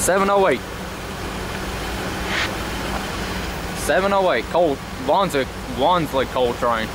708. 708 coal Wansley Wansley coal train.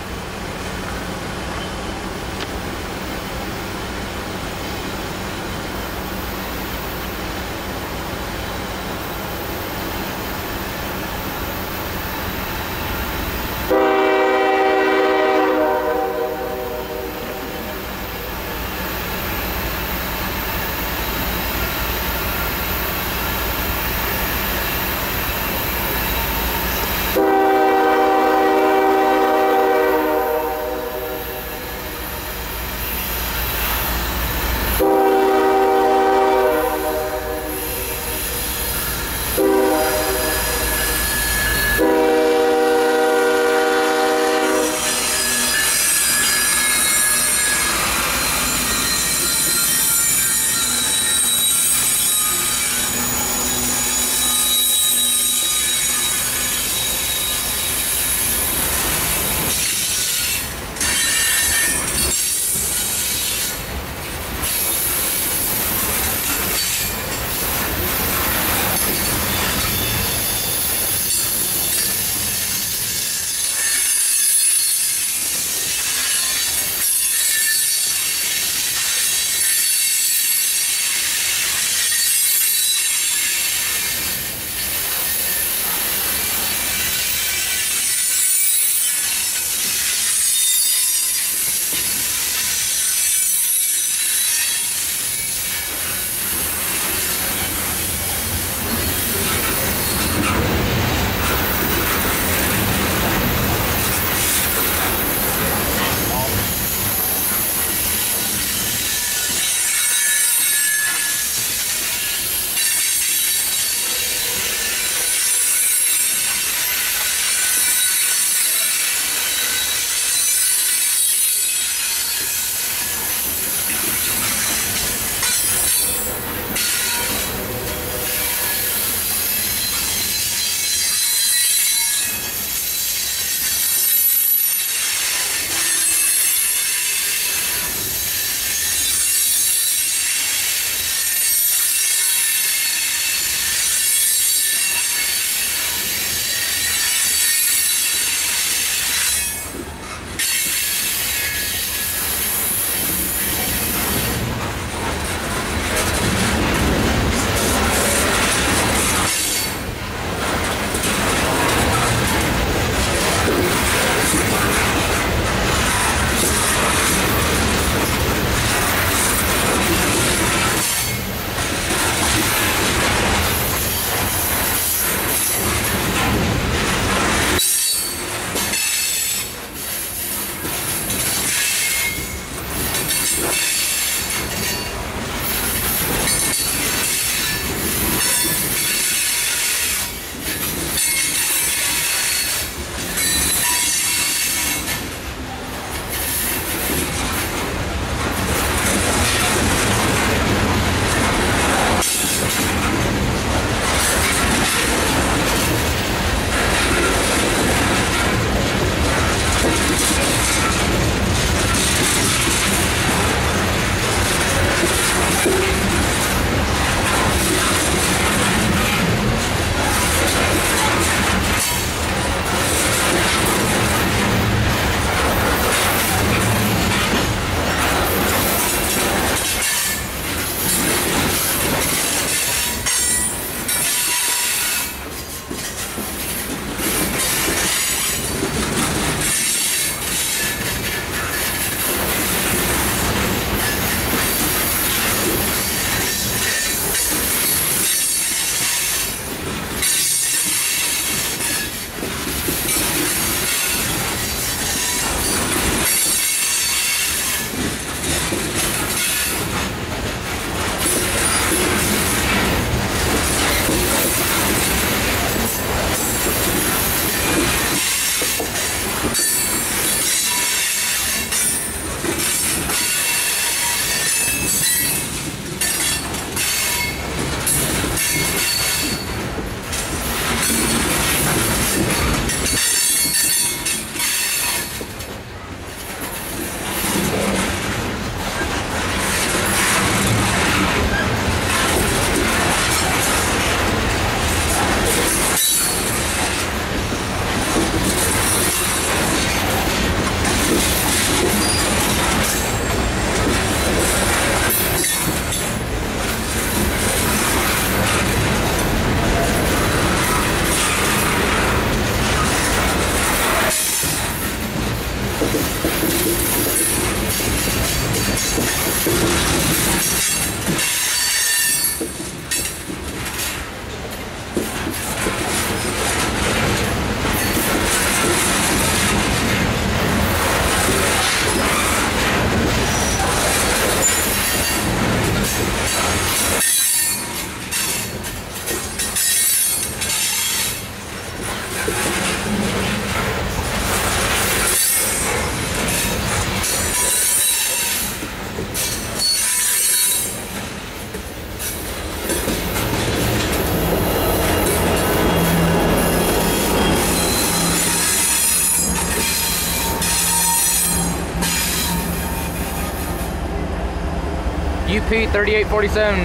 UP 3847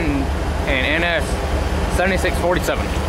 and NS 7647.